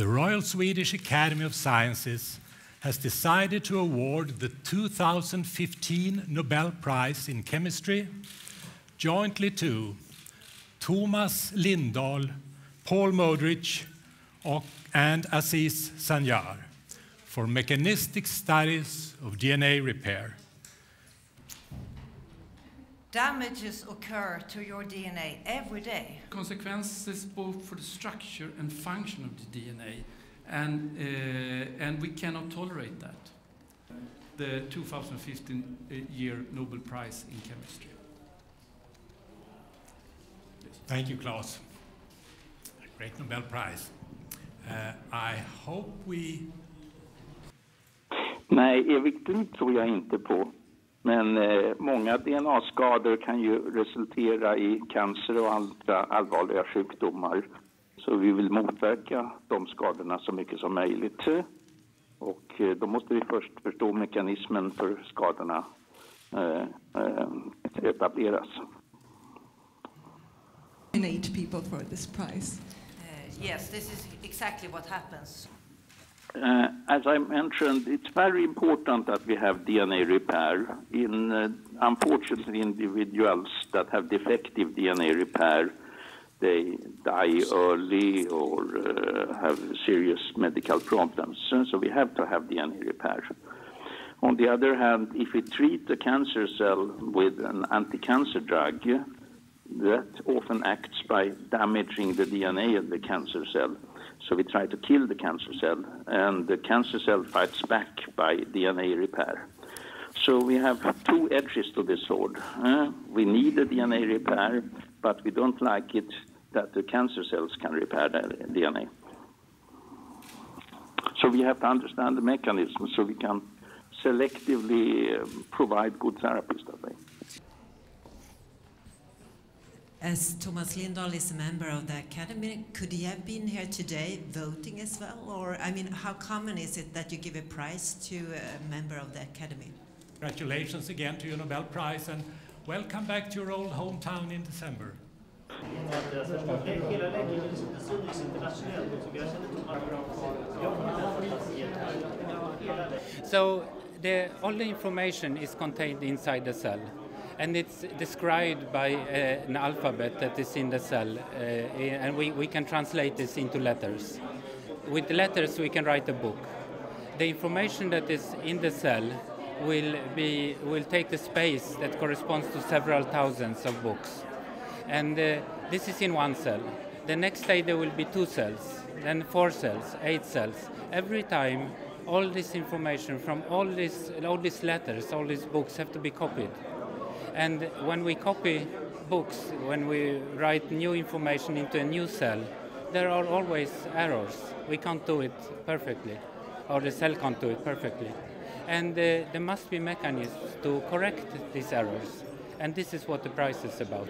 the Royal Swedish Academy of Sciences has decided to award the 2015 Nobel Prize in Chemistry jointly to Tomas Lindahl, Paul Modrich, and Aziz Sancar for mechanistic studies of DNA repair. Damages occur to your DNA every day. Consequences both for the structure and function of the DNA, and, uh, and we cannot tolerate that. The 2015 uh, year Nobel Prize in Chemistry. Thank you, Klaus. Great Nobel Prize. Uh, I hope we... Nej, evigt liv tror jag inte på. Men eh, många DNA-skador kan ju resultera i cancer och andra allvarliga sjukdomar. Så vi vill motverka de skadorna så mycket som möjligt. Och eh, då måste vi först förstå mekanismen för skadorna eh, eh etableras. people for this prize. Uh, yes, this is exactly what happens. Uh, as I mentioned, it's very important that we have DNA repair. In uh, unfortunately, individuals that have defective DNA repair, they die early or uh, have serious medical problems. So we have to have DNA repair. On the other hand, if we treat the cancer cell with an anti-cancer drug, that often acts by damaging the DNA of the cancer cell so we try to kill the cancer cell, and the cancer cell fights back by DNA repair. So we have two edges to this sword. Uh, we need the DNA repair, but we don't like it that the cancer cells can repair the DNA. So we have to understand the mechanism so we can selectively um, provide good therapies that way. As Tomas Lindahl is a member of the Academy, could he have been here today voting as well? Or, I mean, how common is it that you give a prize to a member of the Academy? Congratulations again to your Nobel Prize and welcome back to your old hometown in December. So the, all the information is contained inside the cell and it's described by uh, an alphabet that is in the cell, uh, and we, we can translate this into letters. With letters, we can write a book. The information that is in the cell will, be, will take the space that corresponds to several thousands of books. And uh, this is in one cell. The next day there will be two cells, then four cells, eight cells. Every time, all this information from all these, all these letters, all these books have to be copied. And when we copy books, when we write new information into a new cell, there are always errors. We can't do it perfectly, or the cell can't do it perfectly. And uh, there must be mechanisms to correct these errors. And this is what the prize is about.